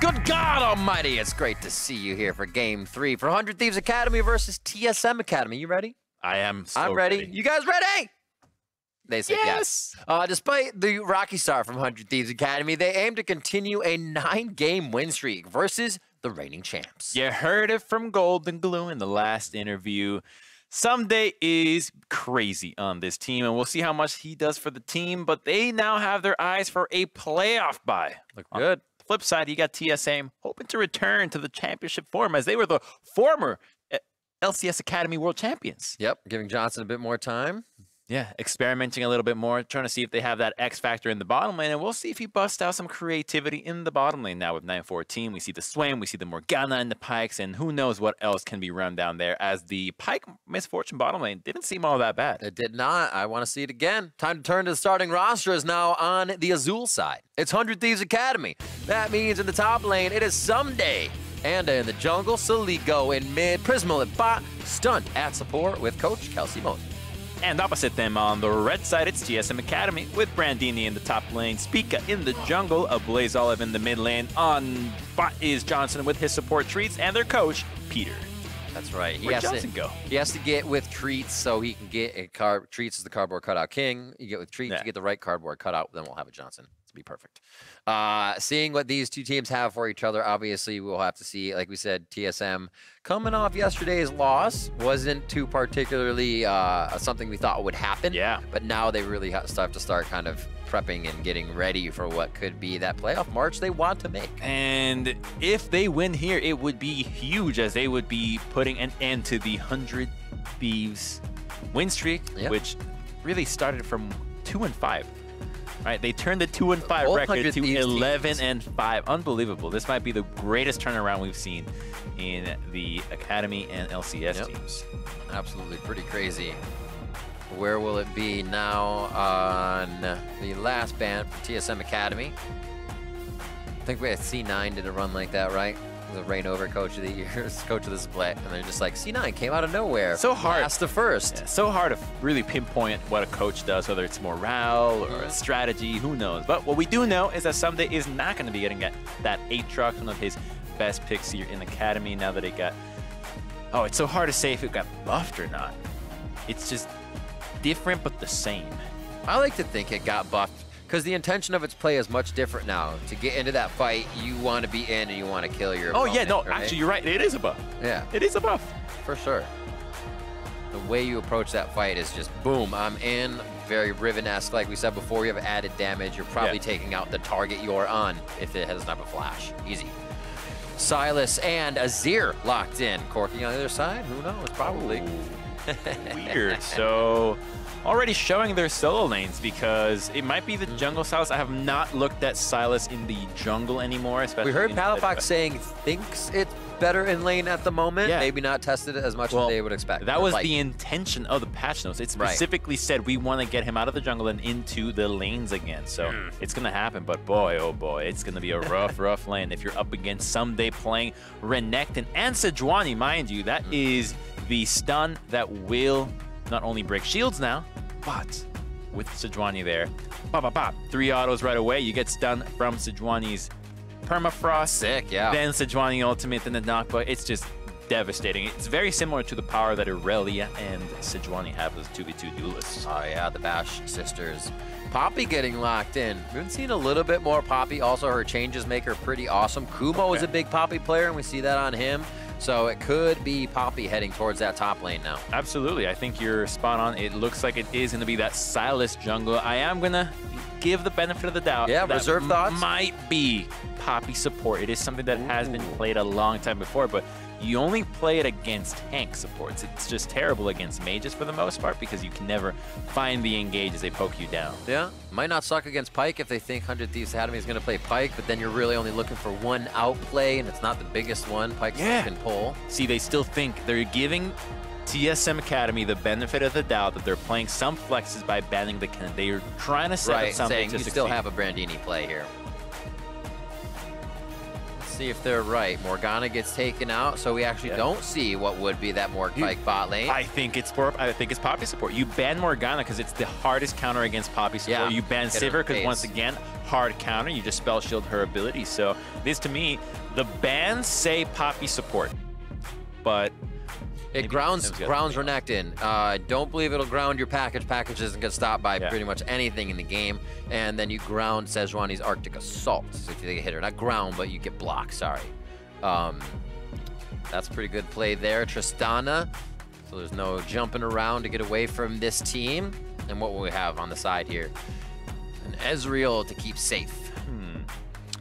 Good God Almighty, it's great to see you here for Game 3 for 100 Thieves Academy versus TSM Academy. You ready? I am so I'm ready. You guys ready? They said yes. Yes. Uh, despite the Rocky Star from 100 Thieves Academy, they aim to continue a nine-game win streak versus the reigning champs. You heard it from Golden Glue in the last interview. Someday is crazy on this team, and we'll see how much he does for the team. But they now have their eyes for a playoff bye. Look good. Flip side, you got TSM hoping to return to the championship form as they were the former uh, LCS Academy World Champions. Yep, giving Johnson a bit more time. Yeah, experimenting a little bit more, trying to see if they have that X factor in the bottom lane, and we'll see if he busts out some creativity in the bottom lane now with 914. We see the Swain, we see the Morgana and the Pykes, and who knows what else can be run down there as the Pike Misfortune bottom lane didn't seem all that bad. It did not. I want to see it again. Time to turn to the starting roster is now on the Azul side. It's 100 Thieves Academy. That means in the top lane, it is Someday. And in the jungle, Soligo in mid, Prismal at bot, Stunt at support with Coach Kelsey Moser. And opposite them on the red side, it's TSM Academy with Brandini in the top lane, Spica in the jungle, a Blaze Olive in the mid lane. On bot is Johnson with his support Treatz, and their coach, Peter. That's right. He Where'd has Johnson to, go? He has to get with Treatz so he can get a car. Treatz is the cardboard cutout king. You get with Treatz, Yeah. you get the right cardboard cutout, then we'll have a Johnson. To be perfect. Uh, seeing what these two teams have for each other, obviously we'll have to see. Like we said, TSM coming off yesterday's loss wasn't too particularly uh, something we thought would happen. Yeah. But now they really ha- have to start kind of prepping and getting ready for what could be that playoff march they want to make. And if they win here, it would be huge as they would be putting an end to the 100 Thieves win streak, Yep. which really started from 2 and 5. Right, they turned the 2 and 5 Both record 100 to 11 teams. and 5. Unbelievable. This might be the greatest turnaround we've seen in the Academy and LCS Yep. teams. Absolutely pretty crazy. Where will it be now on the last band for TSM Academy? I think we had C9 did a run like that, right? The reign over coach of the year, coach of the split, and they're just like C9 came out of nowhere. So hard. Last to first. Yeah, so hard to really pinpoint what a coach does, whether it's morale or Mhm. strategy, who knows. But what we do know is that Someday is not going to be getting that, that Aatrox, one of his best picks here in the Academy now that it got... Oh, it's so hard to say if it got buffed or not. It's just different but the same. I like to think it got buffed because the intention of its play is much different now. To get into that fight, you want to be in and you want to kill your Oh yeah, no, right? actually you're right. It is a buff. Yeah. It is a buff. For sure. The way you approach that fight is just boom, I'm in. Very Riven-esque, like we said before. You have added damage. You're probably Yeah. taking out the target you're on if it doesn't have a flash. Easy. Sylas and Azir locked in. Corki on the other side? Who knows? Probably. Weird. so already showing their solo lanes because it might be the jungle Sylas. I have not looked at Sylas in the jungle anymore. Especially We heard Palafox saying thinks it's better in lane at the moment. Yeah. Maybe not tested it as much Well, as they would expect. That was Like, the intention of the patch notes. It Right. specifically said we want to get him out of the jungle and into the lanes again. So Hmm. it's going to happen. But boy, oh boy, it's going to be a rough, rough lane if you're up against someday playing Renekton and Sejuani, mind you. That Hmm. is the stun that will not only break shields now, but with Sejuani there, bop, bop, bop, three autos right away. You get stunned from Sejuani's permafrost. sick, yeah. Then Sejuani ultimate, then the knockback. It's just devastating. It's very similar to the power that Irelia and Sejuani have as 2v2 duelists. Oh yeah, the Bash sisters. Poppy getting locked in. We've been seeing a little bit more Poppy. Also, her changes make her pretty awesome. Kumo is a big Poppy player, and we see that on him. So it could be Poppy heading towards that top lane now. Absolutely. I think you're spot on. It looks like it is going to be that Sylas jungle. I am going to give the benefit of the doubt. Yeah, reserve thoughts? Might be Poppy support. It is something that has been played a long time before, but you only play it against tank supports. It's just terrible against mages for the most part because you can never find the engage as they poke you down. Yeah, might not suck against Pyke if they think 100 Thieves Academy is going to play Pyke, but then you're really only looking for one outplay, and it's not the biggest one. Pyke Yeah. can pull. See, they still think they're giving TSM Academy the benefit of the doubt that they're playing some flexes by banning the Ken. They're trying to set Right, up something saying to you still have a Brandini play here. See if they're right. Morgana gets taken out, so we actually Yeah. don't see what would be that Morgpike bot lane. I think it's for I think it's Poppy support. You ban Morgana because it's the hardest counter against Poppy support. Yeah. You ban Sivir because once again, hard counter. You just spell shield her ability. So this to me, the bans say Poppy support, but It grounds grounds Renekton. Uh, don't believe it'll ground your package. Package isn't gonna stop by Yeah. pretty much anything in the game. And then you ground Sejuani's Arctic Assault. So if you take a hitter, not ground, but you get blocked. Sorry. Um, that's pretty good play there, Tristana. So there's no jumping around to get away from this team. And what will we have on the side here? An Ezreal to keep safe.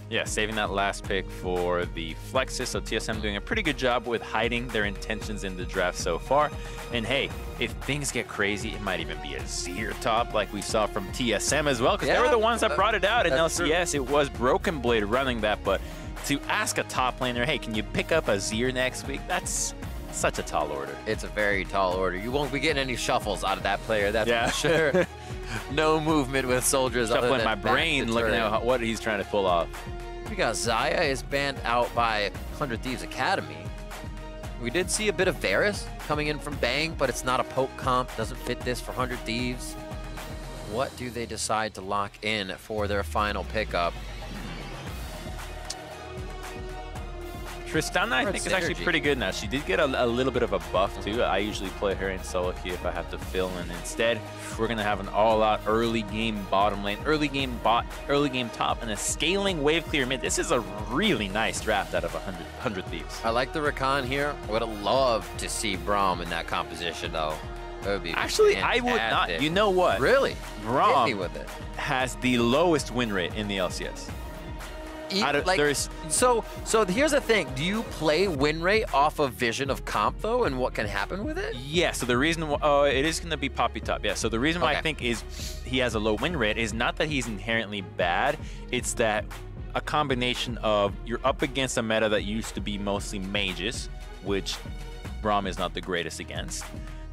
Yeah, saving that last pick for the flexes. So TSM doing a pretty good job with hiding their intentions in the draft so far. And hey, if things get crazy, it might even be a Zir top like we saw from TSM as well, because they were the ones that that- brought it out in that's true. LCS. It was Broken Blade running that, but to ask a top laner, hey, can you pick up a Zir next week? That's such a tall order. It's a very tall order. You won't be getting any shuffles out of that player, that's Yeah. for sure. no movement with soldiers. Shuffling my brain looking at what he's trying to pull off. We got Xayah is banned out by 100 Thieves Academy. We did see a bit of Varus coming in from Bang, but it's not a poke comp. Doesn't fit this for 100 Thieves. What do they decide to lock in for their final pickup? Tristana, I think, is actually pretty good now. She did get a, a little bit of a buff, too. I usually play her in solo queue if I have to fill in. Instead, we're going to have an all-out early game bottom lane, early game bot, early game top, and a scaling wave clear mid. This is a really nice draft out of 100, 100 Thieves. I like the Rakan here. I would have loved to see Braum in that composition, though. That would be Actually, I would not. You know what? Really? Braum Hit me with it. has the lowest win rate in the LCS. Out of- like, there's- so so here's the thing do you play win rate off of vision of comp though and what can happen with it Yeah, so the reason why, uh, it is going to be Poppy Top. Yeah, so the reason why I think is he has a low win rate is not that he's inherently bad, it's that a combination of you're up against a meta that used to be mostly mages, which Braum is not the greatest against.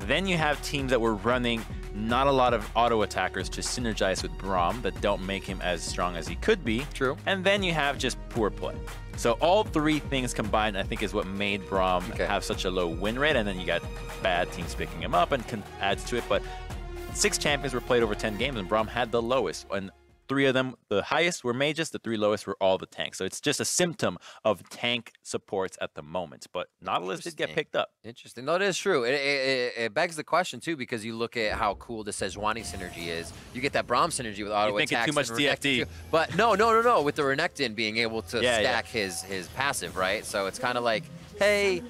Then you have teams that were running not a lot of auto attackers to synergize with Braum that don't make him as strong as he could be. True. And then you have just poor play. So all three things combined, I think, is what made Braum Okay. have such a low win rate. And then you got bad teams picking him up and adds to it. But six champions were played over 10 games, and Braum had the lowest. And three of them, the highest were mages, the three lowest were all the tanks. So it's just a symptom of tank supports at the moment. But Nautilus did get picked up. interesting no it is true it, it, it, begs the question too because you look at how cool the Sejuani synergy is you get that Braum synergy with auto thinking too much TFT. too. but no no no no with the Renekton being able to Yeah, yeah. stack his his passive right so it's kind of like hey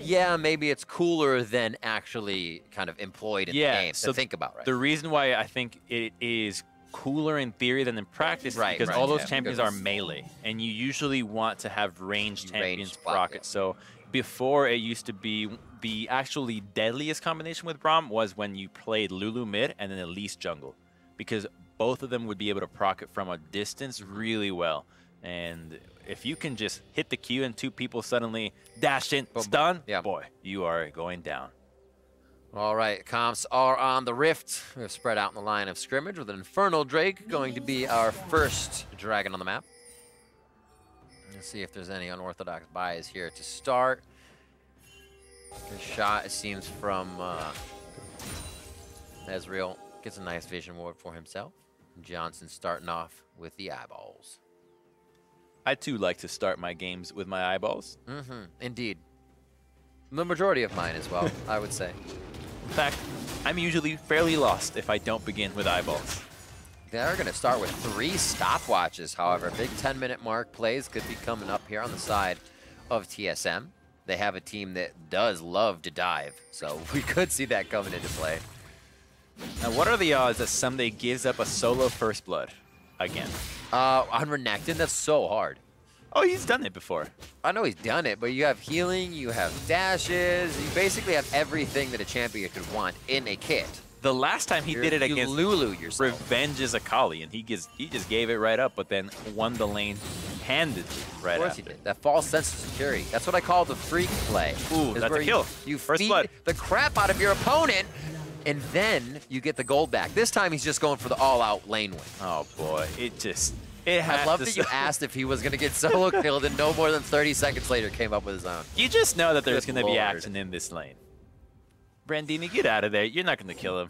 yeah maybe it's cooler than actually kind of employed in Yeah, the game so to think about right The reason why I think it is cooler in theory than in practice Right, because right, all those yeah, champions are melee, and you usually want to have ranged You champions range yeah. So before it used to be the actually deadliest combination with Braum was when you played Lulu mid and then Elise jungle, because both of them would be able to proc it from a distance really well. And if you can just hit the Q and two people suddenly dash in, stun, yeah. boy, you are going down. All right, comps are on the rift. We've spread out in the line of scrimmage with an Infernal Drake going to be our first dragon on the map. Let's see if there's any unorthodox buys here to start. Good shot, it seems, from uh, Ezreal. Gets a nice vision ward for himself. Johnson starting off with the eyeballs. I too like to start my games with my eyeballs. Mm-hmm, indeed. The majority of mine as well, I would say. In fact, I'm usually fairly lost if I don't begin with eyeballs. They're going to start with three stopwatches, however. Big 10-minute mark plays could be coming up here on the side of TSM. They have a team that does love to dive, so we could see that coming into play. Now, what are the odds that someday gives up a solo first blood again? Uh, on Renekton, that's so hard. Oh, he's done it before. I know he's done it, but you have healing, you have dashes, you basically have everything that a champion could want in a kit. The last time he You're- did it you against Lulu yourself. Revenge is Akali, and he just he just gave it right up, but then won the lane handedly right Of course after. he did. That false sense of security. That's what I call the freak play. Ooh, is that's a where you- kill. You, First feed blood. the crap out of your opponent, and then you get the gold back. This time he's just going for the all-out lane win. Oh boy, it just I love that you asked if he was going to get solo killed, and no more than 30 seconds later came up with his own. You just know that there's going to be action in this lane. Brandini, get out of there. You're not going to kill him.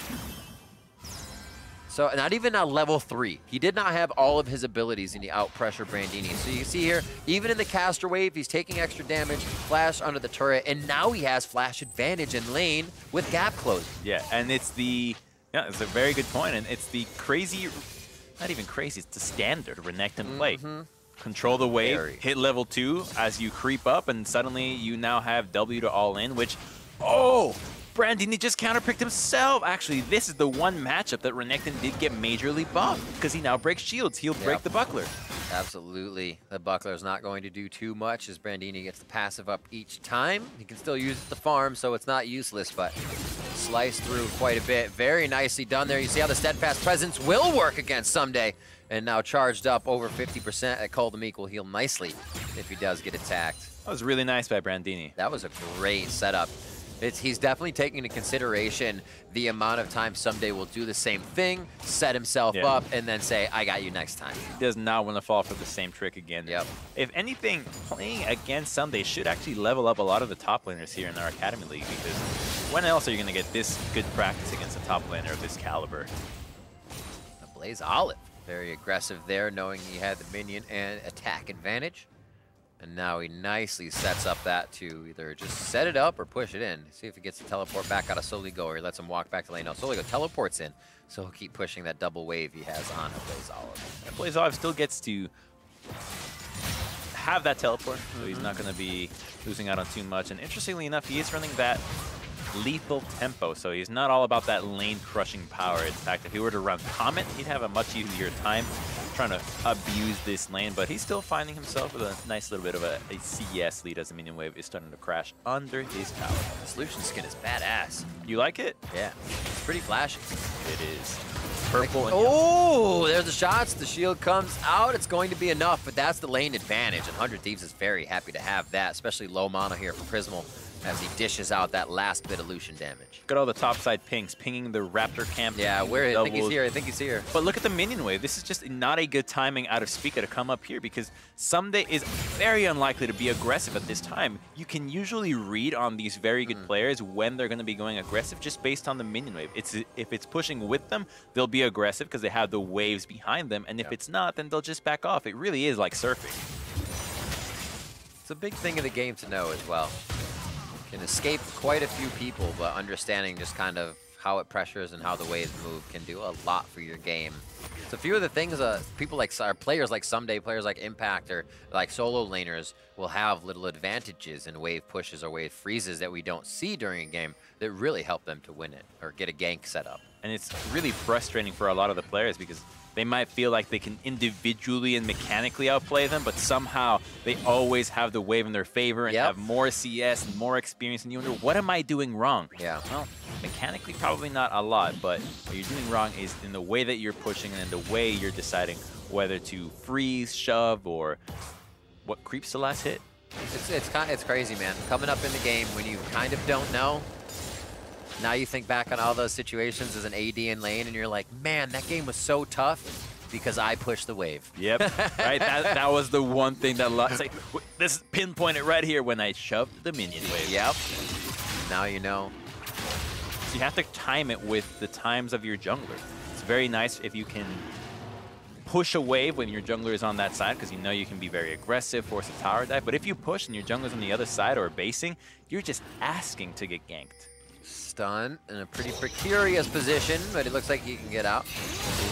So not even at level three. He did not have all of his abilities in the out pressure Brandini. So you can see here, even in the caster wave, he's taking extra damage, flash under the turret, and now he has flash advantage in lane with gap closing. Yeah, and it's the yeah, it's a very good point, and it's the crazy, not even crazy, it's the standard Renekton play. Mm-hmm. Control the wave, Very. hit level two as you creep up, and suddenly you now have W to all in, which, oh, Brandini just counterpicked himself. Actually, this is the one matchup that Renekton did get majorly buffed because he now breaks shields. He'll break Yep. the buckler. Absolutely. The buckler is not going to do too much as Brandini gets the passive up each time. He can still use it to farm, so it's not useless, but slice through quite a bit. Very nicely done there. You see how the steadfast presence will work against someday. And now charged up over 50% at Them Equal heal nicely if he does get attacked. That was really nice by Brandini. That was a great setup. It's, he's definitely taking into consideration the amount of time someday will do the same thing, set himself Yeah. up, and then say, I got you next time. He does not want to fall for the same trick again. Yep. If anything, playing against Someday should actually level up a lot of the top laners here in our Academy League because when else are you going to get this good practice against a top laner of this caliber? Blaze Olive, very aggressive there, knowing he had the minion and attack advantage. And now he nicely sets up that to either just set it up or push it in. See if he gets the teleport back out of Soligo or he lets him walk back to lane. Now Soligo teleports in, so he'll keep pushing that double wave he has on Blaze Olive. And Blazov still gets to have that teleport, so he's mm-hmm. not going to be losing out on too much. And interestingly enough, he is running that lethal tempo, so he's not all about that lane crushing power. In fact, if he were to run Comet, he'd have a much easier time trying to abuse this lane, but he's still finding himself with a nice little bit of a, a CS lead as the minion wave is starting to crash under his tower. The solution skin is badass. You like it? Yeah, it's pretty flashy. It is. Purple and. Oh, there's the shots. The shield comes out. It's going to be enough, but that's the lane advantage. And 100 Thieves is very happy to have that, especially low mana here for Prismal as he dishes out that last bit of Lucian damage. Look at all the topside pings, pinging the Raptor camp. Yeah, where I think he's here. I think he's here. But look at the minion wave. This is just not a good timing out of Spica to come up here because Someday is very unlikely to be aggressive at this time. You can usually read on these very good hmm. players when they're going to be going aggressive just based on the minion wave. It's If it's pushing with them, they'll be aggressive because they have the waves behind them. And if Yeah. it's not, then they'll just back off. It really is like surfing. It's a big thing in the game to know as well. Can escape quite a few people, but understanding just kind of how it pressures and how the waves move can do a lot for your game. So a few of the things uh, people like or players like Someday, players like Impact or like solo laners will have little advantages in wave pushes or wave freezes that we don't see during a game that really help them to win it or get a gank set up. And it's really frustrating for a lot of the players because they might feel like they can individually and mechanically outplay them, but somehow they always have the wave in their favor and Yep. have more CS and more experience, and you wonder, what am I doing wrong? Yeah. Well, mechanically, probably not a lot, but what you're doing wrong is in the way that you're pushing and in the way you're deciding whether to freeze, shove, or what creeps the last hit. It's it's kind it's crazy, man. Coming up in the game when you kind of don't know. Now you think back on all those situations as an AD in lane, and you're like, man, that game was so tough because I pushed the wave. Yep, right. That, that was the one thing that lo- it's like this is pinpointed right here when I shoved the minion wave. Yep. Now you know. So you have to time it with the times of your jungler. It's very nice if you can push a wave when your jungler is on that side because you know you can be very aggressive, force a tower dive. But if you push and your jungler's on the other side or basing, you're just asking to get ganked. Stunt in a pretty precarious position, but it looks like he can get out.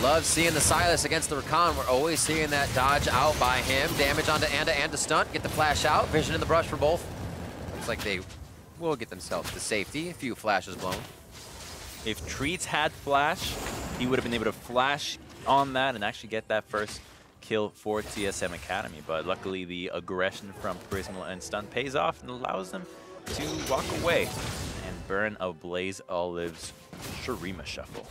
Love seeing the Sylas against the Rakan. We're always seeing that dodge out by him. Damage onto Anda and to stunt. Get the flash out. Vision in the brush for both. Looks like they will get themselves to safety. A few flashes blown. If Treatz had flash, he would have been able to flash on that and actually get that first kill for TSM Academy. But luckily, the aggression from Prismal and Stunt pays off and allows them to walk away burn a Blaze Olive's Shurima Shuffle.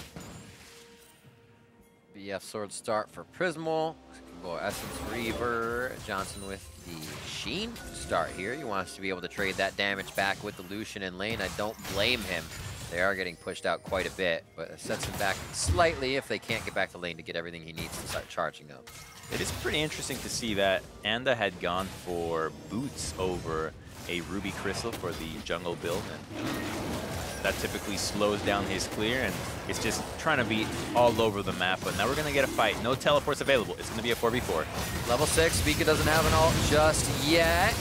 BF sword start for Prismal. Go Essence Reaver. Johnson with the Sheen start here. He wants to be able to trade that damage back with the Lucian in lane. I don't blame him. They are getting pushed out quite a bit, but it sets him back slightly if they can't get back to lane to get everything he needs to start charging up. It is pretty interesting to see that Anda had gone for boots over a Ruby Crystal for the jungle build, and that typically slows down his clear, and it's just trying to be all over the map. But now we're going to get a fight. No teleports available. It's going to be a 4v4. Level 6, Vika doesn't have an ult just yet.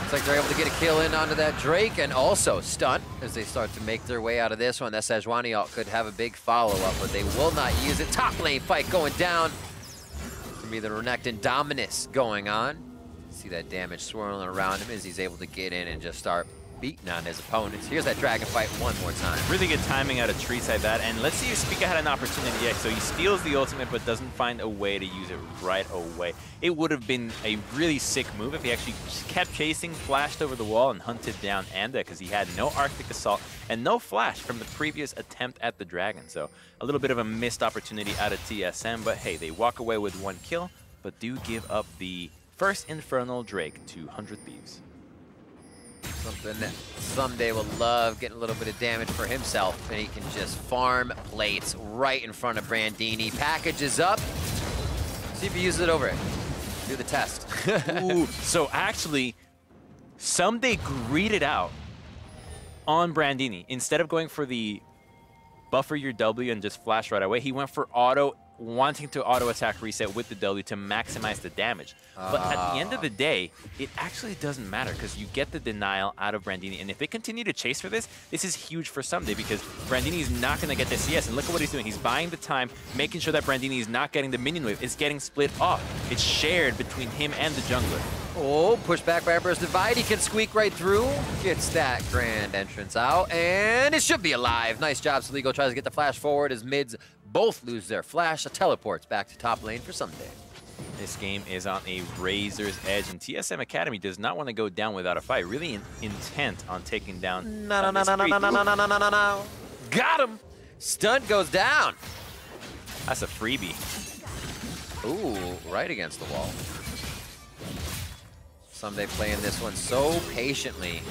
Looks like they're able to get a kill in onto that Drake, and also stun as they start to make their way out of this one. That Sejuani ult could have a big follow-up, but they will not use it. Top lane fight going down. Gonna be the Renekton Dominus going on. See that damage swirling around him as he's able to get in and just start beating on his opponents. Here's that dragon fight one more time. Really good timing out of Treatz like that. And let's see if Spica had an opportunity yet. So he steals the ultimate, but doesn't find a way to use it right away. It would have been a really sick move if he actually kept chasing, flashed over the wall, and hunted down Anda because he had no Arctic Assault and no flash from the previous attempt at the dragon. So a little bit of a missed opportunity out of TSM, but hey, they walk away with one kill, but do give up the first Infernal Drake to 100 Thieves. Something that someday will love getting a little bit of damage for himself, and he can just farm plates right in front of Brandini. Packages up. See if he uses it over it. Do the test. Ooh, so actually, someday greeted out on Brandini. Instead of going for the buffer your W and just flash right away, he went for auto wanting to auto attack reset with the W to maximize the damage. But at the end of the day, it actually doesn't matter because you get the denial out of Brandini. And if they continue to chase for this, this is huge for Someday because Brandini is not going to get the CS. And look at what he's doing. He's buying the time, making sure that Brandini is not getting the minion wave. It's getting split off. It's shared between him and the jungler. Oh, push back by Emperor's Divide. He can squeak right through. Gets that grand entrance out. And it should be alive. Nice job, Soligo tries to get the flash forward as mids both lose their flash. A Teleports back to top lane for Someday. This game is on a razor's edge, and TSM Academy does not want to go down without a fight. Really in intent on taking down. No, no, no, no, no, no, no, no, no, no, no, no. Got him. Stunt goes down. That's a freebie. Ooh, right against the wall. Someday playing this one so patiently.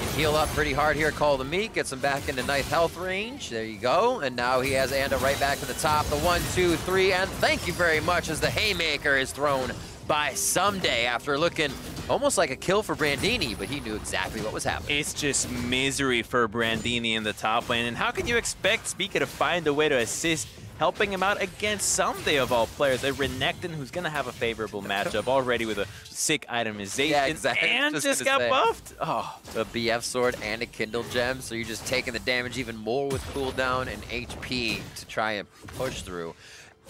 Can heal up pretty hard here, Call the Meat, gets him back into ninth health range. There you go. And now he has Anda right back to the top. The one, two, three, and thank you very much as the Haymaker is thrown by Someday after looking almost like a kill for Brandini, but he knew exactly what was happening. It's just misery for Brandini in the top lane. And how can you expect Spica to find a way to assist helping him out against Someday of all players, a Renekton who's going to have a favorable matchup already with a sick itemization Yeah, exactly. and Just just, got say. buffed. Oh, A BF sword and a Kindle gem, so you're just taking the damage even more with cooldown and HP to try and push through.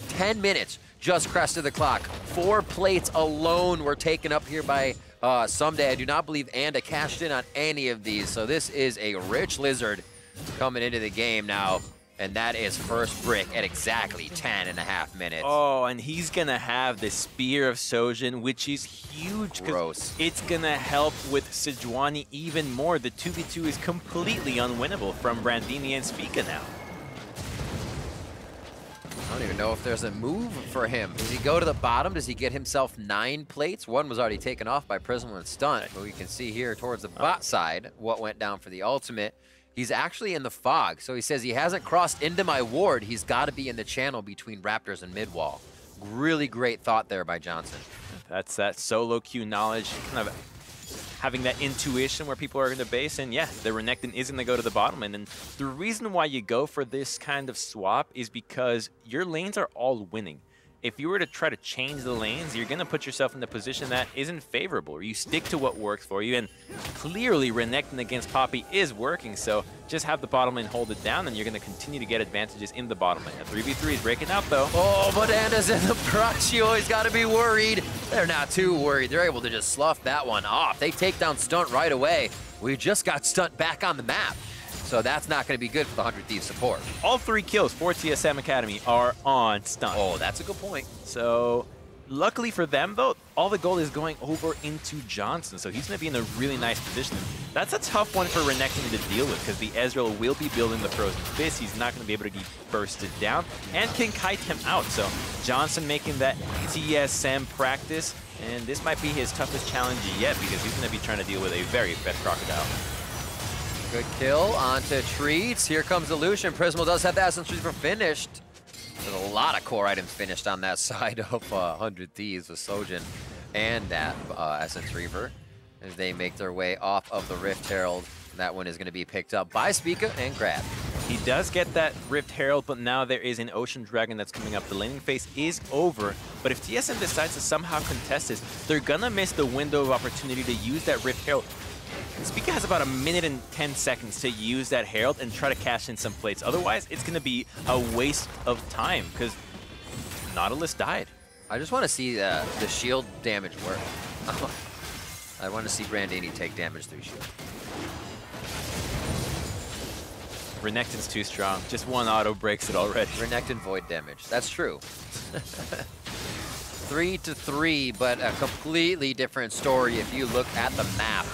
10 minutes, just crested the clock. Four plates alone were taken up here by uh, Someday. I do not believe Anda cashed in on any of these, so this is a rich lizard coming into the game now. And that is first brick at exactly 10 and a half minutes. Oh, and he's gonna have the Spear of Shojin, which is huge. Gross. It's gonna help with Sejuani even more. The 2v2 is completely unwinnable from Brandini and Spica now. I don't even know if there's a move for him. Does he go to the bottom? Does he get himself nine plates? One was already taken off by Prism and Stunt, but we can see here towards the bot side what went down for the ultimate. He's actually in the fog, so he says he hasn't crossed into my ward. He's got to be in the channel between Raptors and Midwall. Really great thought there by Johnson. That's that solo queue knowledge, kind of having that intuition where people are in the base. And yeah, the Renekton is going to go to the bottom. And the reason why you go for this kind of swap is because your lanes are all winning. If you were to try to change the lanes, you're going to put yourself in the position that isn't favorable. You stick to what works for you. And clearly, Renekton against Poppy is working. So just have the bottom lane hold it down, and you're going to continue to get advantages in the bottom lane. A 3v3 is breaking out, though. Oh, but Anda's in the Braccio. He's got to be worried. They're not too worried. They're able to just slough that one off. They take down Stunt right away. We just got Stunt back on the map. So that's not going to be good for the 100 Thieves support. All three kills for TSM Academy are on Stunt. Oh, that's a good point. So luckily for them, though, all the gold is going over into Johnson. So he's going to be in a really nice position. That's a tough one for Renekton to deal with because the Ezreal will be building the Frozen Fist. He's not going to be able to be bursted down and can kite him out. So Johnson making that TSM practice. And this might be his toughest challenge yet because he's going to be trying to deal with a very fast Crocodile. Good kill onto Treatz. Here comes Illusion. Prismal does have the Essence Reaver finished. There's a lot of core items finished on that side of uh, 100 Thieves with Shojin and that uh, Essence Reaver as they make their way off of the Rift Herald. That one is going to be picked up by Spica and Grab. He does get that Rift Herald, but now there is an Ocean Dragon that's coming up. The laning phase is over, but if TSM decides to somehow contest this, they're gonna miss the window of opportunity to use that Rift Herald. Spica has about a minute and 10 seconds to use that Herald and try to cash in some plates. Otherwise, it's gonna be a waste of time, because Nautilus died. I just want to see uh, the shield damage work. I want to see Brandini take damage through shield. Renekton's too strong. Just one auto breaks it already. Renekton void damage. That's true. three to three, but a completely different story if you look at the map.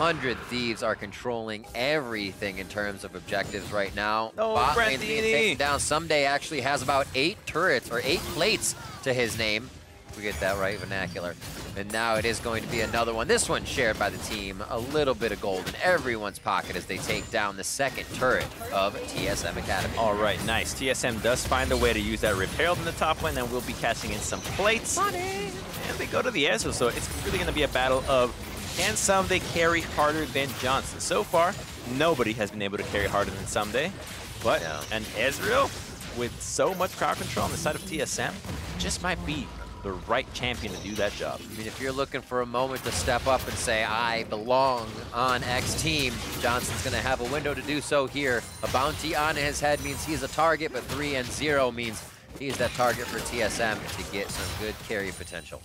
100 Thieves are controlling everything in terms of objectives right now. No, Bot lane's being taken down. Someday actually has about eight turrets or eight plates to his name. We get that right, vernacular. And now it is going to be another one. This one shared by the team. A little bit of gold in everyone's pocket as they take down the second turret of TSM Academy. All right, nice. TSM does find a way to use that Rift Herald in the top lane, and we'll be catching in some plates. And they go to the Ezreal, so it's really going to be a battle of can Someday carry harder than Johnson? So far, nobody has been able to carry harder than Someday, but Yeah. an Ezreal with so much crowd control on the side of TSM just might be the right champion to do that job. I mean, if you're looking for a moment to step up and say, I belong on X team, Johnson's going to have a window to do so here. A bounty on his head means he's a target, but 3 and 0 means he's that target for TSM to get some good carry potential.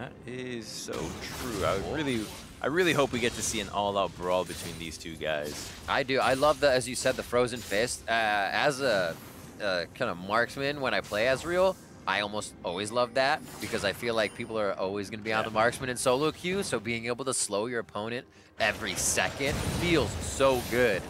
That is so true. I really, I really hope we get to see an all-out brawl between these two guys. I do. I love the, as you said, the Frozen Fist. Uh, as a uh, kind of marksman, when I play Ezreal, I almost always love that because I feel like people are always going to be on Yeah. the marksman in solo queue. So being able to slow your opponent every second feels so good,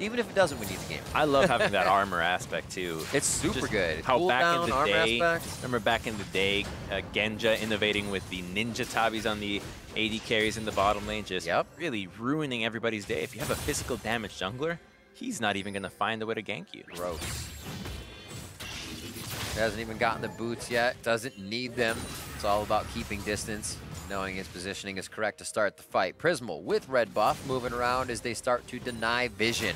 even if it doesn't we need the game. I love having that armor aspect too. It's super Just good. How back Cooldown, in the armor day, aspect. remember back in the day, uh, Genja innovating with the ninja tabis on the AD carries in the bottom lane, just Yep. really ruining everybody's day. If you have a physical damage jungler, he's not even gonna find a way to gank you. Gross. Hasn't even gotten the boots yet. Doesn't need them. It's all about keeping distance, knowing his positioning is correct to start the fight. Prismal with red buff moving around as they start to deny vision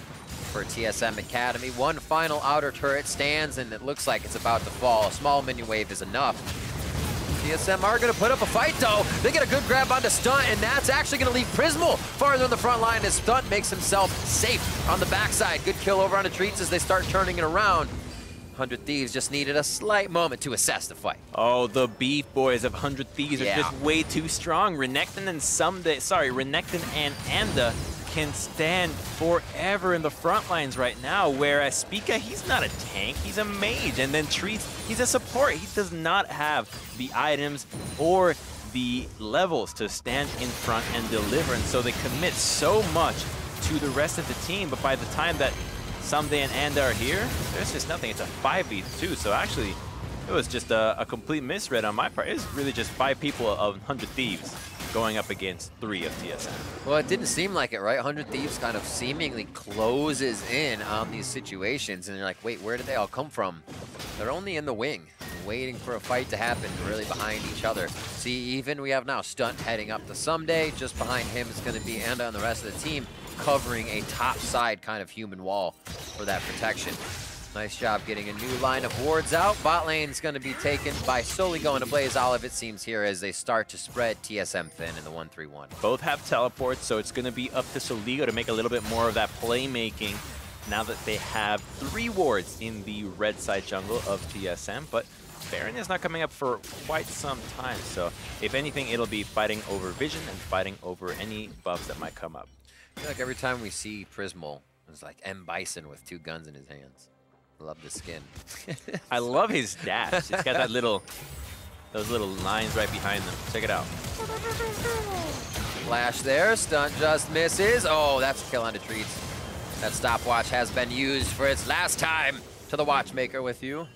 for TSM Academy. One final outer turret stands and it looks like it's about to fall. A small minion wave is enough. TSM are going to put up a fight, though. They get a good grab onto Stunt, and that's actually going to leave Prismal farther on the front line as Stunt makes himself safe on the backside. Good kill over on the Treatz as they start turning it around. 100 Thieves just needed a slight moment to assess the fight. Oh, the beef boys of 100 Thieves Yeah. are just way too strong. Renekton and someday, sorry, Renekton and Anda can stand forever in the front lines right now, whereas Spica, he's not a tank, he's a mage, and then Treatz, he's a support. He does not have the items or the levels to stand in front and deliver, and so they commit so much to the rest of the team, but by the time that Someday and Anda are here, there's just nothing. It's a 5v2, so actually, it was just a, a complete misread on my part. It was really just five people of 100 Thieves going up against three of TSM. Well, it didn't seem like it, right? 100 Thieves kind of seemingly closes in on these situations, and you're like, wait, where did they all come from? They're only in the wing, waiting for a fight to happen, really behind each other. See, even we have now Stunt heading up to Someday. Just behind him is going to be Anda and the rest of the team covering a top side kind of human wall for that protection. Nice job getting a new line of wards out. Bot lane's going to be taken by solely going to Blaze Olive, it seems here, as they start to spread TSM thin in the 1-3-1. Both have teleports, so it's going to be up to Soligo to make a little bit more of that playmaking now that they have three wards in the red side jungle of TSM. But Baron is not coming up for quite some time, so if anything, it'll be fighting over vision and fighting over any buffs that might come up. I feel like every time we see Prismal, it's like M. Bison with two guns in his hands. Love the skin. I love his dash. It's got that little, those little lines right behind them. Check it out. Flash there, stunt just misses. Oh, that's a kill on the Treatz. That stopwatch has been used for its last time to the watchmaker with you.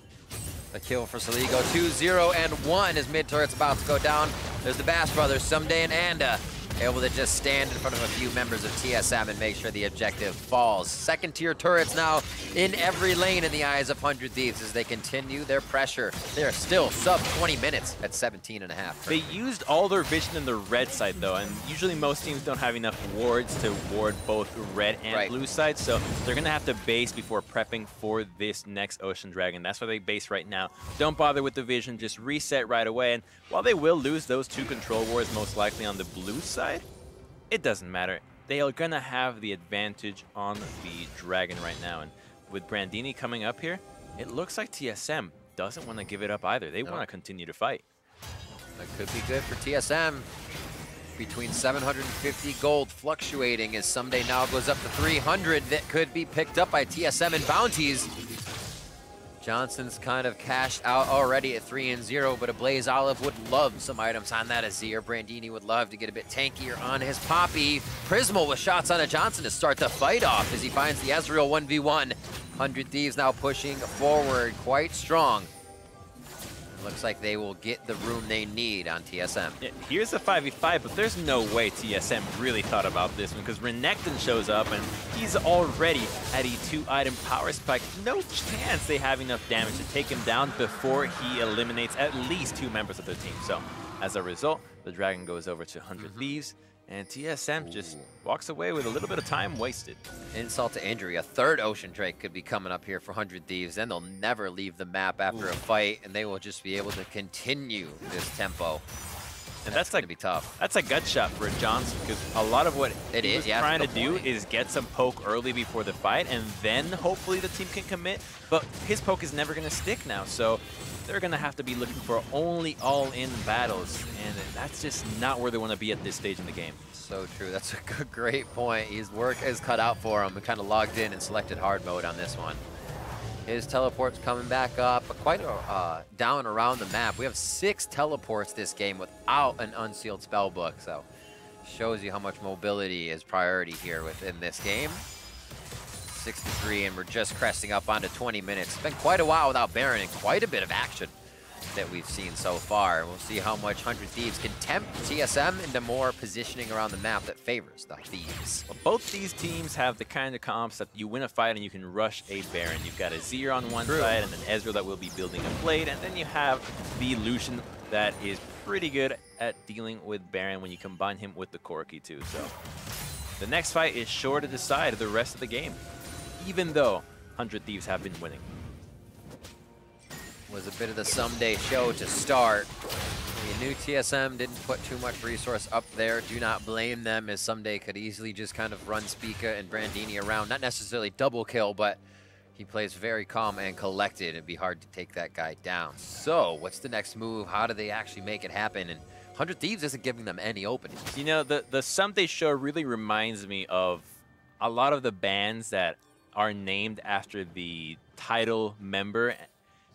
A kill for Soligo, 2-0 and 1 as mid turret's about to go down. There's the Bass brothers, Someday and Anda. Able to just stand in front of a few members of TSM and make sure the objective falls. Second tier turrets now in every lane in the eyes of 100 Thieves as they continue their pressure. They are still sub 20 minutes at 17 and a half. They used all their vision in the red side though, and usually most teams don't have enough wards to ward both red and Right. blue side, so they're gonna have to base before prepping for this next Ocean Dragon. That's why they base right now. Don't bother with the vision, just reset right away, and while they will lose those two control wars most likely on the blue side, it doesn't matter. They are gonna have the advantage on the Dragon right now, and with Brandini coming up here, it looks like TSM doesn't want to give it up either. They No. want to continue to fight. That could be good for TSM. Between 750 gold fluctuating as someday now goes up to 300 that could be picked up by TSM and bounties. Johnson's kind of cashed out already at 3 and 0, but a Blaze Olive would love some items on that Azir. Brandini would love to get a bit tankier on his Poppy. Prismal with shots on a Johnson to start the fight off as he finds the Ezreal 1v1. 100 Thieves now pushing forward quite strong. Looks like they will get the room they need on TSM. Yeah, here's a 5v5, but there's no way TSM really thought about this one because Renekton shows up and he's already at a two-item power spike. No chance they have enough damage to take him down before he eliminates at least two members of their team. So as a result, the Dragon goes over to 100 Thieves mm-hmm. And TSM just walks away with a little bit of time wasted. Insult to injury, a third Ocean Drake could be coming up here for 100 Thieves. Then they'll never leave the map after a fight, and they will just be able to continue this tempo. And that's, going like to be tough. That's a gut shot for Johnson because a lot of what It is, yeah, trying to that's a do is get some poke early before the fight, and then hopefully the team can commit. But his poke is never going to stick now, so they're going to have to be looking for only all-in battles, and that's just not where they want to be at this stage in the game. So true. That's a good, great point. His work is cut out for him. He kind of logged in and selected hard mode on this one. His teleport's coming back up, but quite uh, down around the map. We have six teleports this game without an unsealed spell book, so shows you how much mobility is priority here within this game. 63, and we're just cresting up onto 20 minutes. It's been quite a while without Baron and quite a bit of action that we've seen so far. We'll see how much 100 Thieves can tempt TSM into more positioning around the map that favors the Thieves. But both these teams have the kind of comps that you win a fight and you can rush a Baron. You've got a Zir on one True. side and an Ezreal that will be building a blade, and then you have the Lucian that is pretty good at dealing with Baron when you combine him with the Corki too. So the next fight is sure to decide the rest of the game, even though 100 Thieves have been winning. Was a bit of the someday show to start. We knew TSM didn't put too much resource up there. Do not blame them as someday could easily just kind of run Spica and Brandini around. Not necessarily double kill, but he plays very calm and collected. It'd be hard to take that guy down. So what's the next move? How do they actually make it happen? And 100 Thieves isn't giving them any openings. You know, the, the Someday Show really reminds me of a lot of the bands that are named after the title member,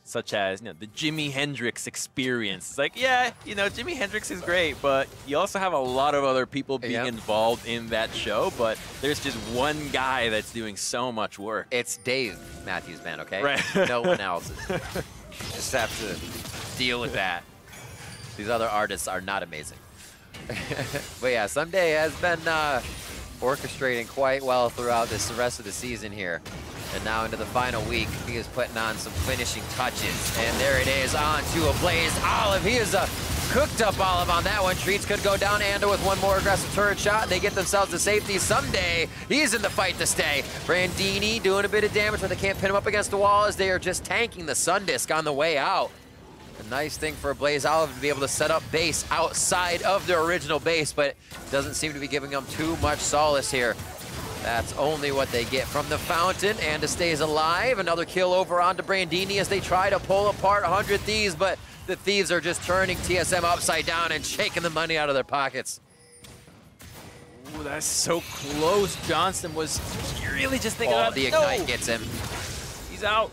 such as, you know, the Jimi Hendrix Experience. It's like, yeah, you know, Jimi Hendrix is great, but you also have a lot of other people being Yeah. involved in that show, but there's just one guy that's doing so much work. It's Dave Matthews Band, okay? Right. no one else. Just have to deal with that. These other artists are not amazing. but yeah, Someday has been uh, orchestrating quite well throughout this the rest of the season here. And now into the final week, he is putting on some finishing touches. And there it is, on to a blaze. Olive, he is a cooked up Olive on that one. Treatz could go down. Anda with one more aggressive turret shot. They get themselves to safety someday. He's in the fight to stay. Brandini doing a bit of damage, but they can't pin him up against the wall as they are just tanking the Sun Disc on the way out. A nice thing for Blaze Olive to be able to set up base outside of their original base, but doesn't seem to be giving them too much solace here. That's only what they get from the fountain. Anda stays alive. Another kill over onto Brandini as they try to pull apart 100 Thieves, but the Thieves are just turning TSM upside down and shaking the money out of their pockets. Ooh, that's so close. Johnson was really just thinking Oh, about the no, Ignite gets him. He's out.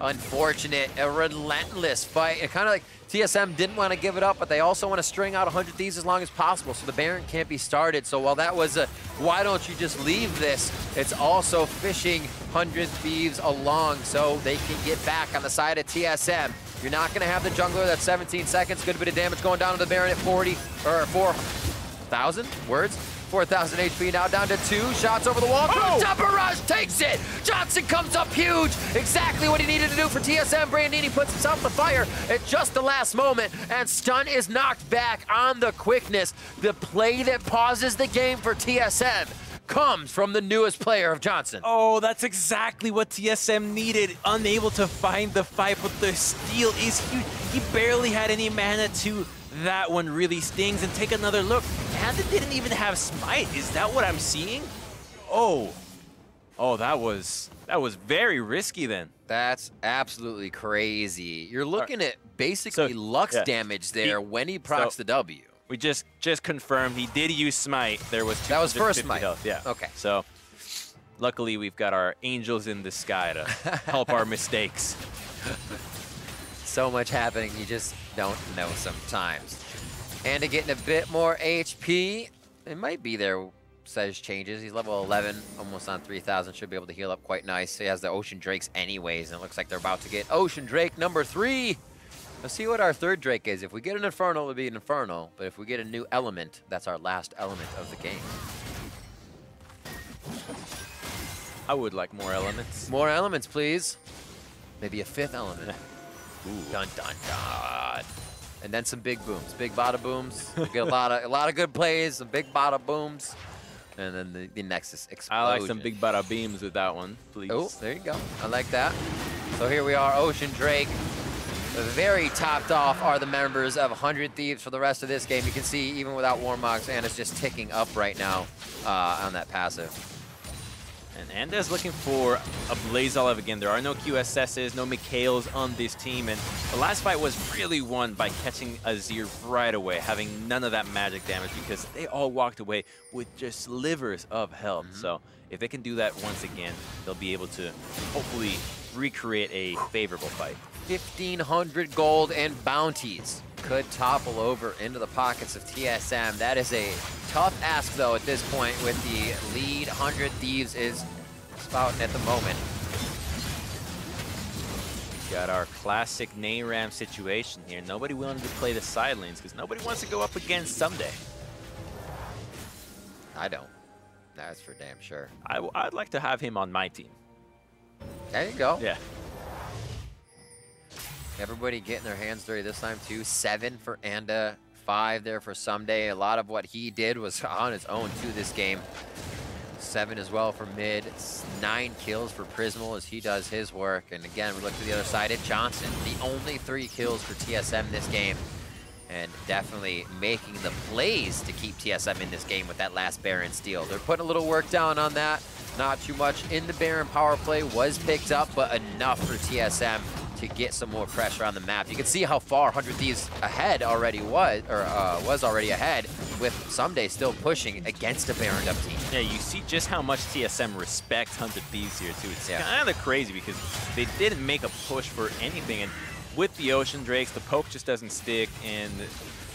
Unfortunate, a relentless fight. It kind of like TSM didn't want to give it up, but they also want to string out 100 Thieves as long as possible, so the Baron can't be started. So while that was a, why don't you just leave this, it's also fishing 100 Thieves along so they can get back on the side of TSM. You're not going to have the jungler that's 17 seconds. Good bit of damage going down to the Baron at 40, or 4, 4,000 words. 4,000 HP now down to two. Shots over the wall. Oh! Double rush takes it. Johnson comes up huge. Exactly what he needed to do for TSM. Brandini puts himself to fire at just the last moment. And Stunt is knocked back on the quickness. The play that pauses the game for TSM comes from the newest player of Johnson. Oh, that's exactly what TSM needed. Unable to find the fight, but the steal is huge. He barely had any mana to that one really stings. And take another look. Panda didn't even have Smite. Is that what I'm seeing? Oh. Oh, that was that was very risky then. That's absolutely crazy. You're looking at basically So, Lux yeah. damage there He- when he procs so- the W. We just just confirmed he did use Smite. There was That was first Smite. Health. Yeah. Okay. So luckily we've got our angels in the sky to help our mistakes. So much happening, you just don't know sometimes. And to getting a bit more HP, it might be there, says changes. He's level 11, almost on 3,000, should be able to heal up quite nice. He has the Ocean Drakes anyways, and it looks like they're about to get Ocean Drake number three. Let's see what our third Drake is. If we get an Infernal, it'll be an Infernal, but if we get a new element, that's our last element of the game. I would like more elements. More elements, please. Maybe a fifth element. Dun dun dun. And then some big booms, big bada booms. We get a lot of a lot of good plays, some big bada booms, and then the, the Nexus explosion. I like some big bada beams with that one, please. Oh, there you go. I like that. So here we are, Ocean Drake. Very topped off are the members of 100 Thieves for the rest of this game. You can see even without Warmogs, and it's just ticking up right now uh, on that passive. And Anda's looking for a Blaze Olive again. There are no QSSs, no Mikaels on this team, and the last fight was really won by catching Azir right away, having none of that magic damage because they all walked away with just slivers of health. Mm-hmm. So if they can do that once again, they'll be able to hopefully recreate a favorable fight. 1,500 gold and bounties could topple over into the pockets of TSM. That is a tough ask, though, at this point, with the lead 100 Thieves is spouting at the moment. Got our classic Nayram situation here. Nobody willing to play the side lanes because nobody wants to go up against someday. I don't. That's for damn sure. I, would like to have him on my team. There you go. Yeah. Everybody getting their hands dirty this time, too. Seven for Anda, five there for Someday. A lot of what he did was on his own, too, this game. Seven as well for mid. Nine kills for Prismal as he does his work. And again, we look to the other side at Johnsun. The only three kills for TSM this game. And definitely making the plays to keep TSM in this game with that last Baron steal. They're putting a little work down on that. Not too much in the Baron power play was picked up, but enough for TSM to get some more pressure on the map. You can see how far 100 Thieves ahead already was, or uh, was already ahead, with Someday still pushing against a Baron up team. Yeah, you see just how much TSM respects 100 Thieves here, too. It's Yeah. kind of crazy because they didn't make a push for anything. And with the Ocean Drakes, the poke just doesn't stick, and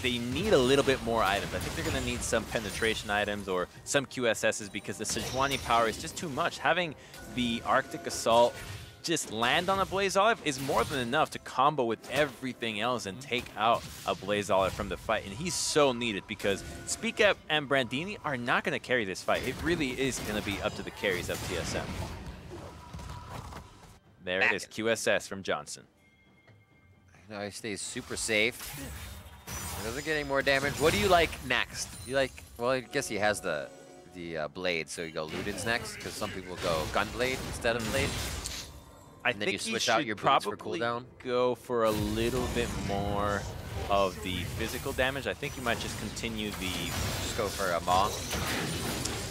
they need a little bit more items. I think they're going to need some penetration items or some QSSs because the Sejuani power is just too much. Having the Arctic Assault just land on a Blaze Olive is more than enough to combo with everything else and take out a Blaze Olive from the fight. And he's so needed because Spica and Brandini are not going to carry this fight. It really is going to be up to the carries of TSM. There it is, QSS from Johnsun. No, he stays super safe. He doesn't get any more damage. What do you like next? You like, well, I guess he has the the uh, blade, so you go Ludens next, because some people go Gunblade instead of Blade. I And then think you switch out should your boots for probably cooldown? go for a little bit more of the physical damage. I think you might just continue the Just go for a Maw.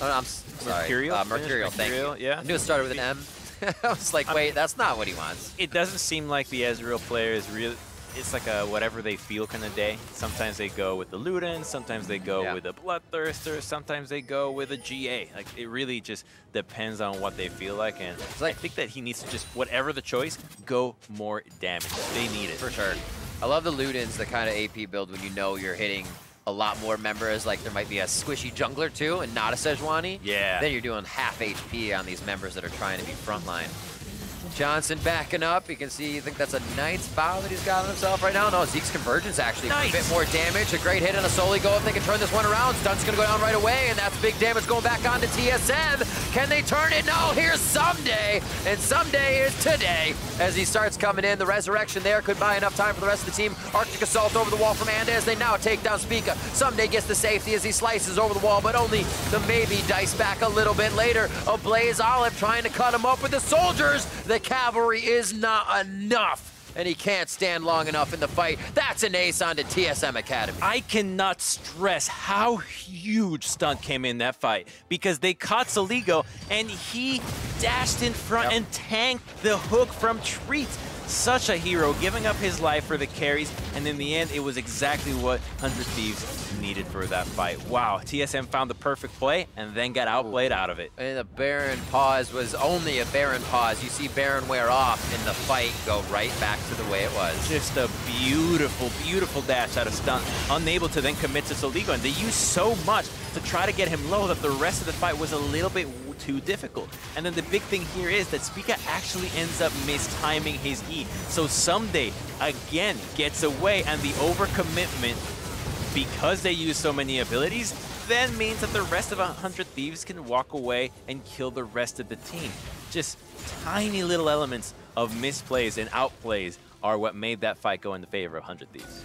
Oh, no, I'm sorry. Mercurial? Uh, Finish Mercurial, thank Mercurial, you. yeah. I knew it started with an M. I was like, wait, that's not what he wants. it doesn't seem like the Ezreal player is real. It's like a whatever they feel kind of day. Sometimes they go with the Luden, sometimes they go Yeah. with a Bloodthirster, sometimes they go with a GA. Like it really just depends on what they feel like. And like- I think that he needs to just whatever the choice, go more damage. They need it. For sure. I love the Ludens, the kind of AP build when you know you're hitting a lot more members, like there might be a squishy jungler too, and not a Sejuani. Yeah. Then you're doing half HP on these members that are trying to be frontline. Johnsun backing up. You can see, you think that's a Knight's bow that he's got on himself right now. No, Zeke's Convergence actually Nice. a bit more damage. A great hit on a Soligo if they can turn this one around. Stunt's gonna go down right away, and that's big damage going back onto TSM. Can they turn it? No, here's Someday, and Someday is today. As he starts coming in, the resurrection there could buy enough time for the rest of the team. Arctic Assault over the wall from Andes. They now take down Spica. Someday gets the safety as he slices over the wall, but only the maybe dice back a little bit later. A Blaze Olive trying to cut him up with the soldiers. The cavalry is not enough. And he can't stand long enough in the fight. That's an ace onto TSM Academy. I cannot stress how huge Stunt came in that fight because they caught Soligo and he dashed in front Yep. and tanked the hook from Treatz. Such a hero, giving up his life for the carries, and in the end, it was exactly what 100 Thieves needed for that fight. Wow, TSM found the perfect play and then got outplayed out of it. And the Baron pause was only a Baron pause. You see Baron wear off and the fight go right back to the way it was. Just a beautiful, beautiful dash out of Stunt, unable to then commit to Soligo, and they used so much to try to get him low that the rest of the fight was a little bit too difficult. And then the big thing here is that Spica actually ends up mistiming his E. So someday, again, gets away, and the overcommitment, because they use so many abilities, then means that the rest of 100 Thieves can walk away and kill the rest of the team. Just tiny little elements of misplays and outplays are what made that fight go in the favor of 100 Thieves.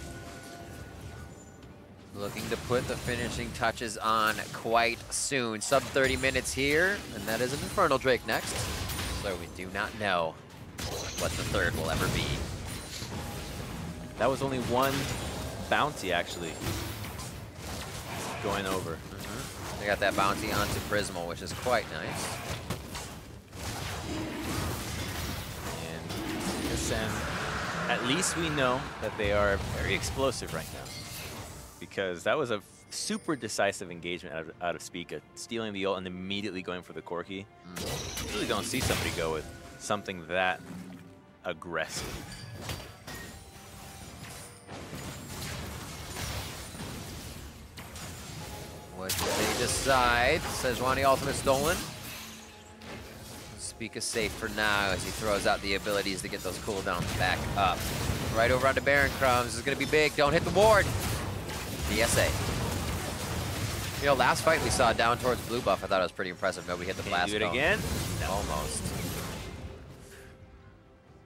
Looking to put the finishing touches on quite soon. Sub 30 minutes here, and that is an Infernal Drake next. So we do not know what the third will ever be. That was only one bounty, actually, going over. Mm-hmm. They got that bounty onto Prismal, which is quite nice. And at least we know that they are very explosive right now. Because that was a super decisive engagement out of, out of Spica, stealing the ult and immediately going for the Corki. You really don't see somebody go with something that aggressive. What do they decide? Says Sejuani ultimate stolen. Speak is safe for now as he throws out the abilities to get those cooldowns back up. Right over onto Baron Crumbs. This is going to be big. Don't hit the ward. DSA. You know, last fight we saw down towards blue buff, I thought it was pretty impressive. Nobody hit the Can blast do it again? Almost.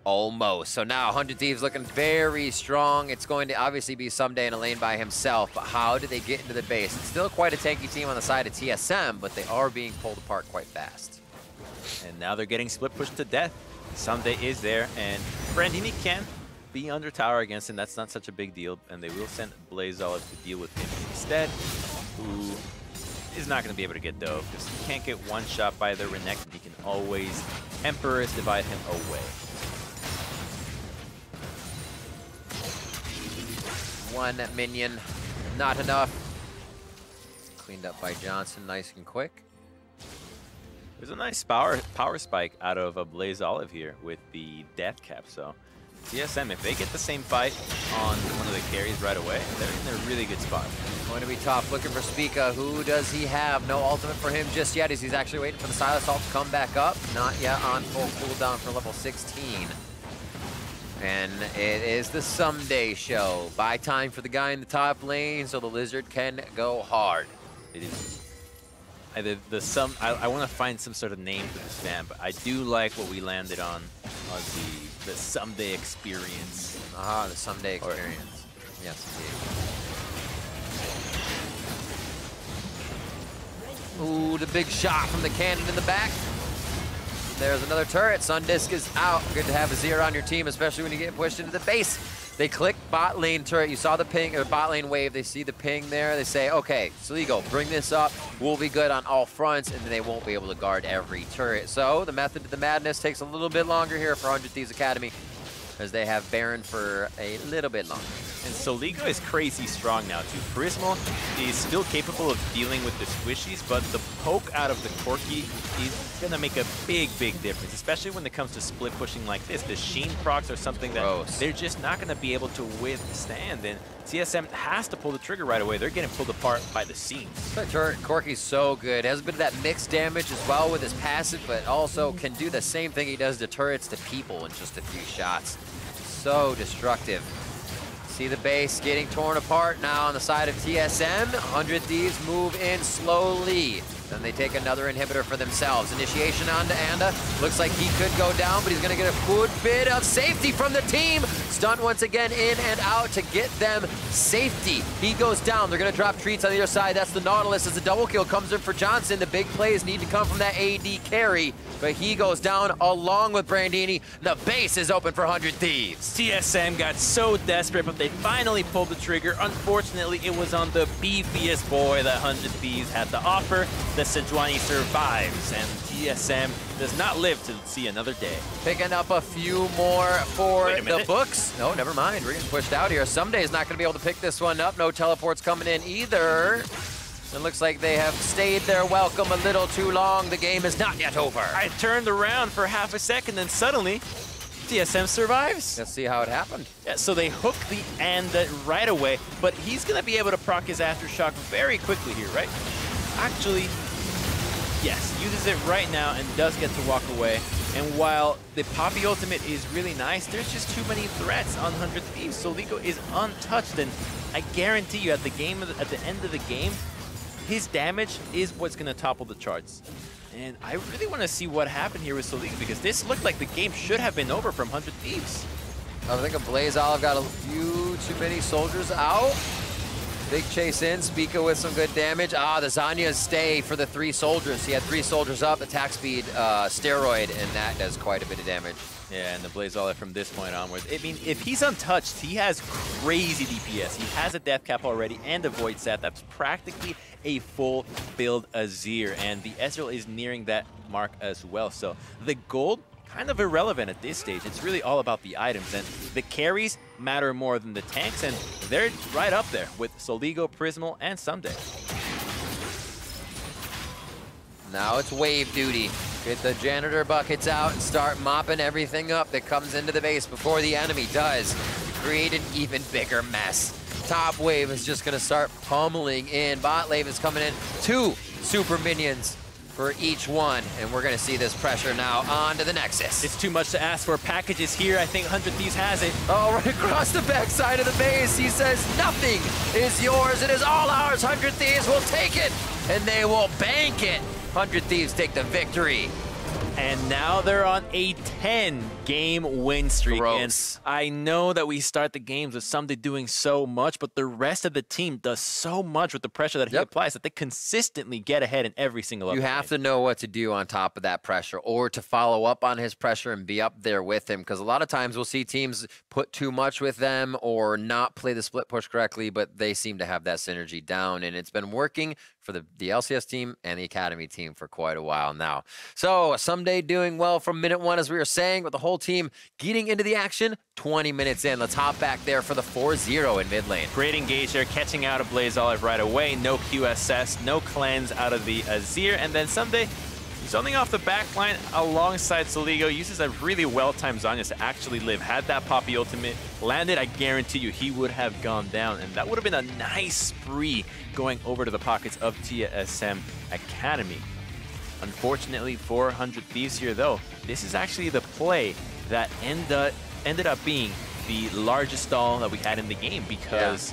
Almost. So now 100 Thieves looking very strong. It's going to obviously be someday in a lane by himself, but how do they get into the base? It's still quite a tanky team on the side of TSM, but they are being pulled apart quite fast. And now they're getting split pushed to death. Someday is there, and Brandini can be under tower against him. That's not such a big deal, and they will send Blaze Olive to deal with him instead, who is not going to be able to get dove because he can't get one shot by the Renekton. He can always Emperor's divide him away. One minion, not enough. Cleaned up by Johnsun, nice and quick. There's a nice power power spike out of uh, a Blaze Olive here with the death cap. So TSM, if they get the same fight on one of the carries right away, they're in a really good spot. Going to be tough. Looking for Spica. Who does he have? No ultimate for him just yet as he's actually waiting for the Sylas ult to come back up. Not yet on full cooldown for level 16. And it is the Someday show. Buy time for the guy in the top lane so the Lizard can go hard. It is. I, the, the some I, I want to find some sort of name for this fan, but I do like what we landed on on the the someday experience. Aha, the Someday Or- experience. Yes, indeed. Ooh, the big shot from the cannon in the back. There's another turret. Sundisk is out. Good to have a zero on your team, especially when you get pushed into the base. They click bot lane turret. You saw the ping or bot lane wave. They see the ping there. They say, okay, Soligo, bring this up. We'll be good on all fronts, and then they won't be able to guard every turret. So the method to the madness takes a little bit longer here for 100 Thieves Academy. As they have Baron for a little bit longer. And Soligo is crazy strong now too. Prismal is still capable of dealing with the squishies, but the poke out of the Corki is gonna make a big, big difference, especially when it comes to split pushing like this. The Sheen procs are something that Gross. they're just not gonna be able to withstand. And TSM has to pull the trigger right away. They're getting pulled apart by the scenes. That turret Corki's so good. Has a bit of that mixed damage as well with his passive, but also can do the same thing he does to turrets to people in just a few shots. So destructive. See the base getting torn apart now on the side of TSM. 100 Thieves move in slowly. Then they take another inhibitor for themselves. Initiation onto Anda. Looks like he could go down, but he's going to get a good bit of safety from the team. Stunt once again in and out to get them safety. He goes down. They're going to drop Treatz on the other side. That's the Nautilus as the double kill comes in for Johnsun. The big plays need to come from that AD carry, but he goes down along with Brandini. The base is open for 100 Thieves. TSM got so desperate, but they finally pulled the trigger. Unfortunately, it was on the beefiest boy that 100 Thieves had to offer. The Sejuani survives, and TSM does not live to see another day. Picking up a few more for the books. No, never mind. We're getting pushed out here. Someday is not going to be able to pick this one up. No teleports coming in either. It looks like they have stayed their welcome a little too long. The game is not yet over. I turned around for half a second, and suddenly, TSM survives. Let's see how it happened. Yeah, so they hook the Anda right away, but he's going to be able to proc his Aftershock very quickly here, right? Actually, yes, uses it right now and does get to walk away. And while the Poppy Ultimate is really nice, there's just too many threats on 100 Thieves. Soligo is untouched, and I guarantee you at the game the, at the end of the game, his damage is what's going to topple the charts. And I really want to see what happened here with Soligo because this looked like the game should have been over from 100 Thieves. I think a Blaze Olive got a few too many soldiers out. Big chase in, Spica with some good damage. Ah, the Zhonya's stay for the three soldiers. He had three soldiers up, attack speed, uh, steroid, and that does quite a bit of damage. Yeah, and the Blaze Olive from this point onwards. I mean, if he's untouched, he has crazy DPS. He has a death cap already and a void set that's practically a full build Azir, and the Ezreal is nearing that mark as well. So the gold kind of irrelevant at this stage. It's really all about the items, and the carries matter more than the tanks, and they're right up there with Soligo, Prismal, and Someday. Now it's wave duty. Get the janitor buckets out and start mopping everything up that comes into the base before the enemy does. Create an even bigger mess. Top wave is just gonna start pummeling in. Bot wave is coming in. Two super minions for each one. And we're gonna see this pressure now onto the Nexus. It's too much to ask for. Packages here. I think 100 Thieves has it. Oh, right across the backside of the base. He says, nothing is yours. It is all ours. 100 Thieves will take it, and they will bank it. 100 Thieves take the victory. And now they're on a 10 game win streak. Gross. And I know that we start the games with somebody doing so much, but the rest of the team does so much with the pressure that he Yep. applies that they consistently get ahead in every single You have to know what to do on top of that pressure or to follow up on his pressure and be up there with him. Because a lot of times we'll see teams put too much with them or not play the split push correctly, but they seem to have that synergy down. And it's been working for the, the LCS team and the Academy team for quite a while now. So someday doing well from minute one, as we were saying, with the whole team getting into the action 20 minutes in. Let's hop back there for the 4-0 in mid lane. Great engage there, catching out a Blaze Olive right away. No QSS, no cleanse out of the Azir. And then someday, zoning off the back line alongside Soligo, uses a really well-timed Zhonya to actually live. Had that Poppy ultimate landed, I guarantee you he would have gone down. And that would have been a nice spree going over to the pockets of TSM Academy. Unfortunately, 400 Thieves here, though, this is actually the play that end up, ended up being the largest stall that we had in the game because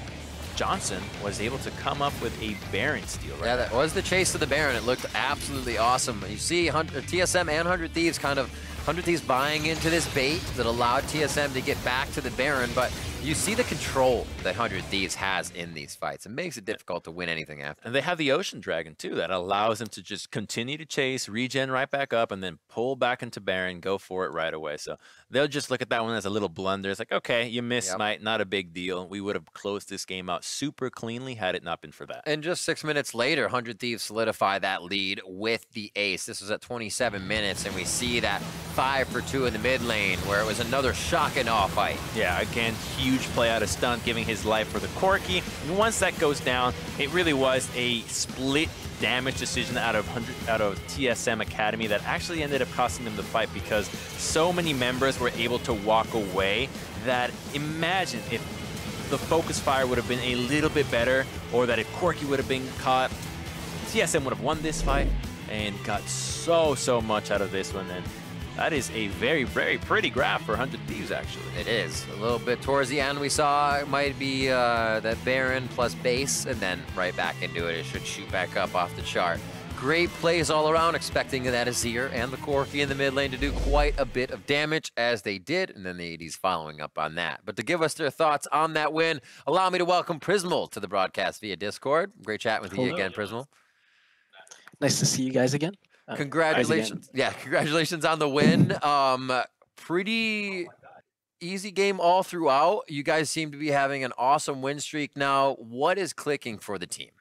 Johnsun was able to come up with a Baron steal. Right Yeah, that was the chase to the Baron. It looked absolutely awesome. You see 100, TSM and 100 Thieves kind of 100 Thieves buying into this bait that allowed TSM to get back to the Baron, but You see the control that 100 Thieves has in these fights. It makes it difficult to win anything after. And they have the Ocean Dragon too that allows them to just continue to chase, regen right back up, and then pull back into Baron, go for it right away. So they'll just look at that one as a little blunder. It's like, okay, you missed, Yep. Smite, not a big deal. We would have closed this game out super cleanly had it not been for that. And just six minutes later, 100 Thieves solidify that lead with the ace. This was at 27 minutes, and we see that five for two in the mid lane, where it was another shock and awe fight. Yeah, again, huge play out of stunt, giving his life for the Corki. And once that goes down, it really was a split damage decision out of 100, out of TSM Academy that actually ended up costing them the fight because so many members were able to walk away that imagine if the focus fire would have been a little bit better or that if Corki would have been caught, TSM would have won this fight and got so, so much out of this one. And that is a very, very pretty graph for 100 Thieves, actually. It is. A little bit towards the end, we saw it might be uh, that Baron plus base, and then right back into it. It should shoot back up off the chart. Great plays all around, expecting that Azir and the Corki in the mid lane to do quite a bit of damage, as they did, and then the 80s following up on that. But to give us their thoughts on that win, allow me to welcome Prismal to the broadcast via Discord. Great chatting with you again, Prismal. Nice to see you guys again. Uh, Congratulations. Yeah, congratulations on the win. Um, pretty easy game all throughout. You guys seem to be having an awesome win streak now. What is clicking for the team?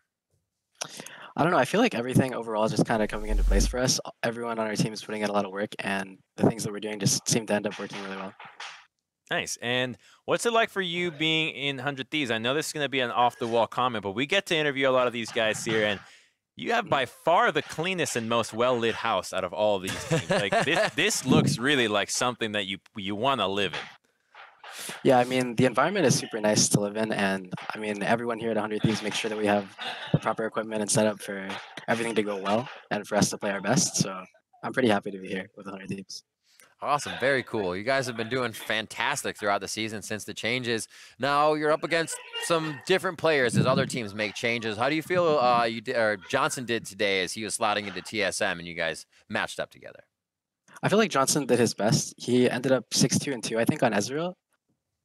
I don't know. I feel like everything overall is just kind of coming into place for us. Everyone on our team is putting in a lot of work, and the things that we're doing just seem to end up working really well. Nice. And what's it like for you being in 100 Thieves? I know this is going to be an off the wall comment, but we get to interview a lot of these guys here, and you have by far the cleanest and most well lit house out of all of these teams. Like this, this looks really like something that you you want to live in. Yeah, I mean, the environment is super nice to live in, and I mean, everyone here at 100 Thieves makes sure that we have the proper equipment and setup for everything to go well and for us to play our best. So I'm pretty happy to be here with 100 Thieves. Awesome, very cool. You guys have been doing fantastic throughout the season since the changes. Now you're up against some different players as other teams make changes. How do you feel uh, you did, or Johnsun did today as he was slotting into TSM and you guys matched up together? I feel like Johnsun did his best. He ended up 6-2 and 2, I think, on Ezreal.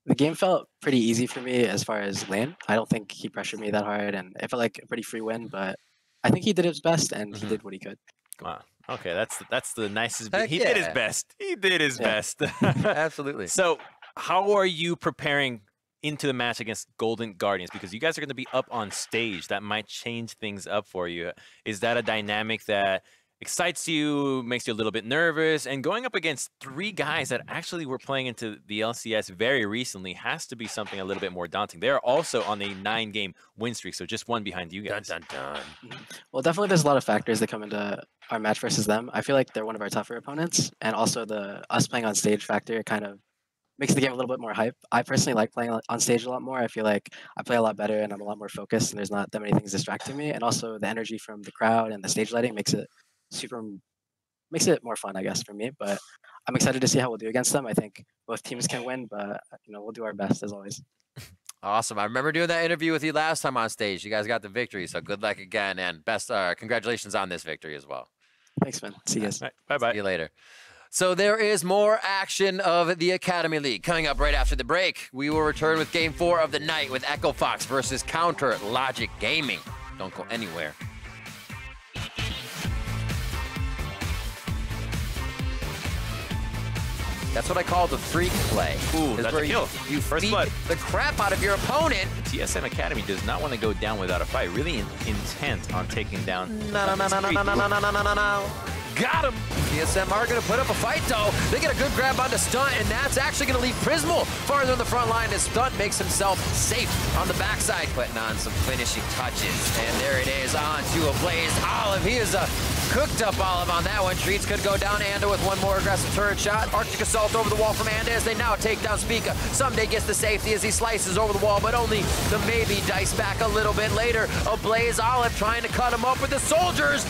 The game felt pretty easy for me as far as lane. I don't think he pressured me that hard, and it felt like a pretty free win, but I think he did his best, and he Mhm. did what he could. Wow. Okay, that's that's the nicest. Heck He did his best. He did his Yeah. best. Absolutely. So, how are you preparing into the match against Golden Guardians? Because you guys are going to be up on stage. That might change things up for you. Is that a dynamic that excites you, makes you a little bit nervous? And going up against three guys that actually were playing into the LCS very recently has to be something a little bit more daunting. They're also on a nine game win streak, so just one behind you Dun guys. dun dun. Mm-hmm. Well, definitely there's a lot of factors that come into our match versus them. I feel like they're one of our tougher opponents, and also the us playing on stage factor kind of makes the game a little bit more hype. I personally like playing on- on stage a lot more. I feel like I play a lot better and I'm a lot more focused, and there's not that many things distracting me. And also the energy from the crowd and the stage lighting makes it super makes it more fun, I guess, for me. But I'm excited to see how we'll do against them. I think both teams can win, but you know we'll do our best as always. Awesome. I remember doing that interview with you last time on stage. You guys got the victory, so good luck again and best uh, congratulations on this victory as well. Thanks, man. See you guys. Bye bye. See you later. So there is more action of the Academy League coming up right after the break. We will return with game four of the night with Echo Fox versus Counter Logic Gaming. Don't go anywhere. That's what I call the freak play. Ooh, that's where a you- kill. You, First beat blood. the crap out of your opponent. TSM Academy does not want to go down without a fight. Really in- intent on taking down. No, no, no, no, no, no, no, no, no, no, no, no. Got him. TSM are going to put up a fight, though. They get a good grab on the stunt, and that's actually going to leave Prismal farther on the front line as Stunt makes himself safe on the backside, putting on some finishing touches. And there it is, on to a Blaze Olive. He is a cooked up Olive on that one. Treatz could go down Anda with one more aggressive turret shot. Arctic Assault over the wall from Anda as they now take down Spica. Someday gets the safety as he slices over the wall, but only the maybe dice back a little bit later. A Blaze Olive trying to cut him up with the soldiers.